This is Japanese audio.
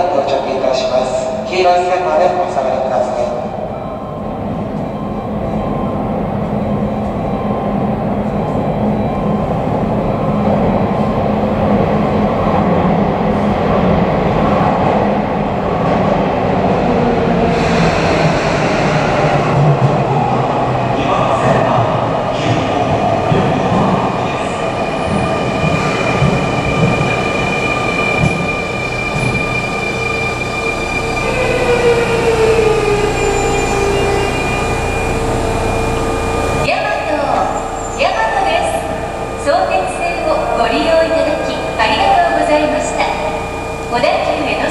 到着いたします。黄色い線までお下がりくださいヤマトヤマトです相鉄線をご利用いただきありがとうご連携への